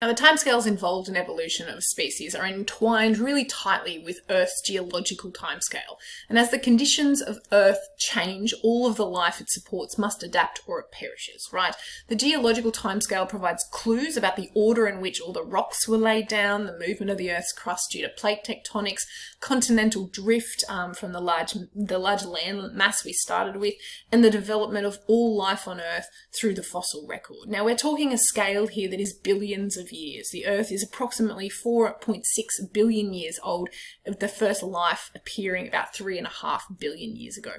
Now, the timescales involved in evolution of species are entwined really tightly with Earth's geological timescale. And as the conditions of Earth change, all of the life it supports must adapt or it perishes, right? The geological timescale provides clues about the order in which all the rocks were laid down, the movement of the Earth's crust due to plate tectonics, continental drift um, from the large, the large land mass we started with, and the development of all life on Earth through the fossil record. Now, we're talking a scale here that is billions of years. The Earth is approximately 4.6 billion years old, with the first life appearing about 3.5 billion years ago.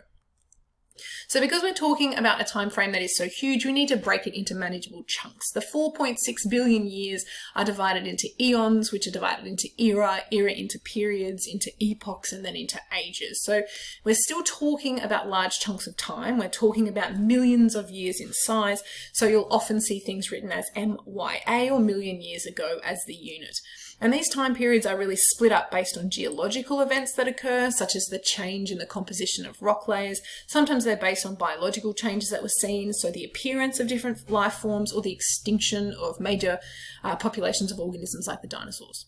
So because we're talking about a time frame that is so huge, we need to break it into manageable chunks. The 4.6 billion years are divided into eons, which are divided into era, era into periods, into epochs, and then into ages. So we're still talking about large chunks of time. We're talking about millions of years in size. So you'll often see things written as MYA or million years ago as the unit. And these time periods are really split up based on geological events that occur, such as the change in the composition of rock layers. Sometimes they're based on biological changes that were seen, so the appearance of different life forms or the extinction of major uh, populations of organisms like the dinosaurs.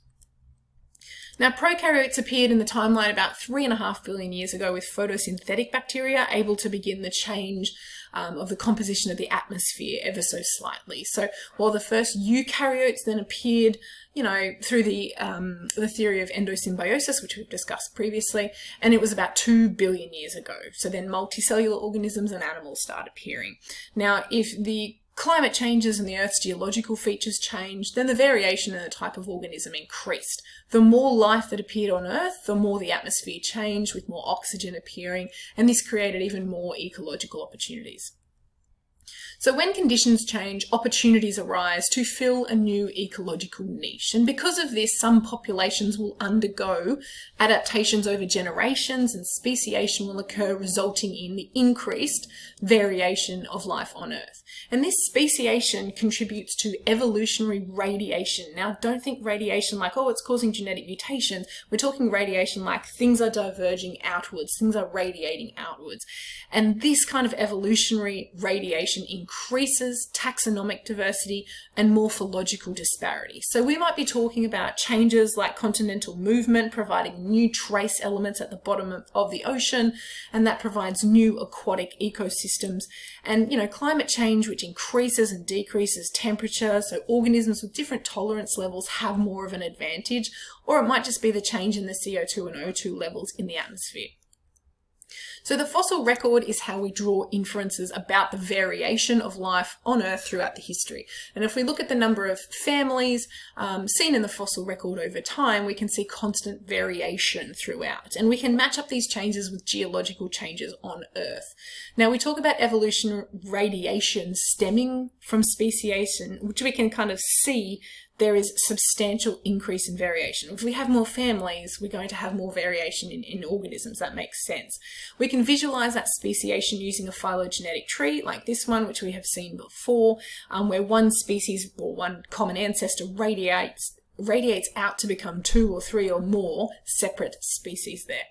Now, prokaryotes appeared in the timeline about three and a half billion years ago with photosynthetic bacteria able to begin the change um, of the composition of the atmosphere ever so slightly. So while the first eukaryotes then appeared, you know, through the, um, the theory of endosymbiosis, which we've discussed previously, and it was about 2 billion years ago. So then multicellular organisms and animals start appearing. Now, if the climate changes and the Earth's geological features changed, then the variation in the type of organism increased. The more life that appeared on Earth, the more the atmosphere changed with more oxygen appearing, and this created even more ecological opportunities. So when conditions change, opportunities arise to fill a new ecological niche. And because of this, some populations will undergo adaptations over generations and speciation will occur resulting in the increased variation of life on Earth. And this speciation contributes to evolutionary radiation. Now, don't think radiation like, oh, it's causing genetic mutations. We're talking radiation like things are diverging outwards, things are radiating outwards. And this kind of evolutionary radiation increases taxonomic diversity and morphological disparity. So we might be talking about changes like continental movement, providing new trace elements at the bottom of the ocean, and that provides new aquatic ecosystems. And, you know, climate change, which increases and decreases temperature, so organisms with different tolerance levels have more of an advantage, or it might just be the change in the CO2 and O2 levels in the atmosphere. So the fossil record is how we draw inferences about the variation of life on Earth throughout the history. And if we look at the number of families um, seen in the fossil record over time, we can see constant variation throughout. And we can match up these changes with geological changes on Earth. Now we talk about evolution radiation stemming from speciation, which we can kind of see there is substantial increase in variation. If we have more families, we're going to have more variation in, in organisms. That makes sense. We can visualize that speciation using a phylogenetic tree like this one, which we have seen before, um, where one species or one common ancestor radiates radiates out to become two or three or more separate species there.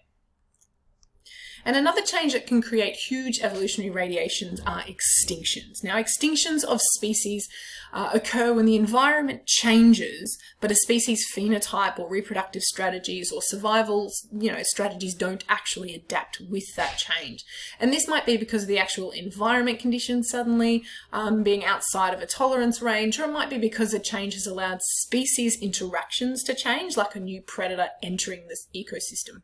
And another change that can create huge evolutionary radiations are extinctions. Now, extinctions of species uh, occur when the environment changes, but a species phenotype or reproductive strategies or survival you know, strategies don't actually adapt with that change. And this might be because of the actual environment conditions suddenly um, being outside of a tolerance range, or it might be because a change has allowed species interactions to change, like a new predator entering this ecosystem.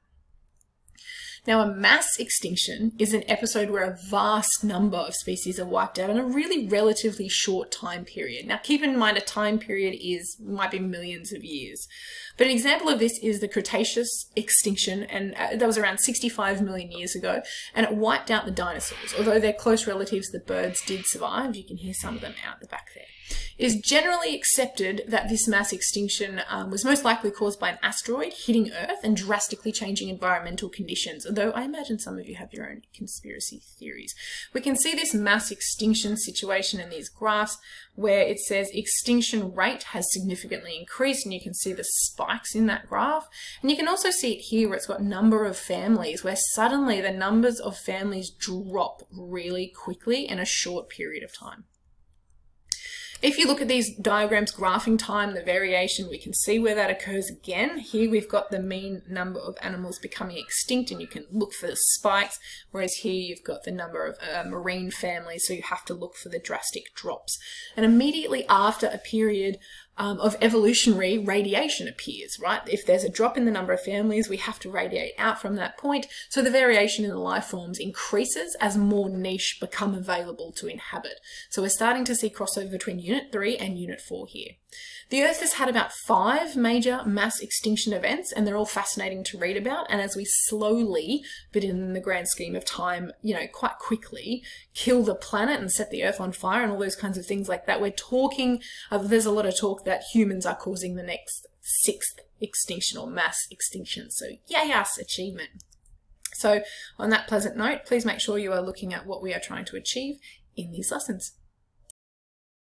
Now, a mass extinction is an episode where a vast number of species are wiped out in a really relatively short time period. Now, keep in mind a time period is might be millions of years. But an example of this is the Cretaceous extinction, and uh, that was around 65 million years ago, and it wiped out the dinosaurs. Although their close relatives, the birds, did survive. You can hear some of them out the back there. It is generally accepted that this mass extinction um, was most likely caused by an asteroid hitting Earth and drastically changing environmental conditions, although I imagine some of you have your own conspiracy theories. We can see this mass extinction situation in these graphs where it says extinction rate has significantly increased and you can see the spikes in that graph. And you can also see it here where it's got number of families where suddenly the numbers of families drop really quickly in a short period of time. If you look at these diagrams graphing time, the variation, we can see where that occurs again. Here we've got the mean number of animals becoming extinct and you can look for the spikes, whereas here you've got the number of uh, marine families, so you have to look for the drastic drops. And immediately after a period um, of evolutionary radiation appears, right? If there's a drop in the number of families, we have to radiate out from that point. So the variation in the life forms increases as more niche become available to inhabit. So we're starting to see crossover between Unit 3 and Unit 4 here. The Earth has had about five major mass extinction events, and they're all fascinating to read about. And as we slowly, but in the grand scheme of time, you know, quite quickly, kill the planet and set the Earth on fire and all those kinds of things like that, we're talking, uh, there's a lot of talk that humans are causing the next sixth extinction or mass extinction. So, yay us, achievement. So, on that pleasant note, please make sure you are looking at what we are trying to achieve in these lessons.